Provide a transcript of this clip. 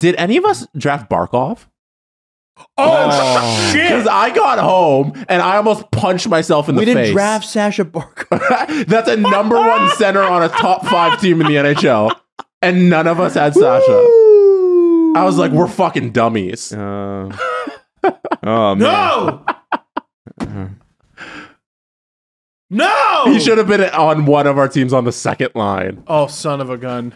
Did any of us draft Barkov? Oh, oh. shit! Because I got home and I almost punched myself in the face. We didn't draft Sasha Barkov. That's a number one center on a top five team in the NHL, and none of us had Sasha. I was like, we're fucking dummies. Uh, oh man. no, no. He should have been on one of our teams on the second line. Oh, son of a gun.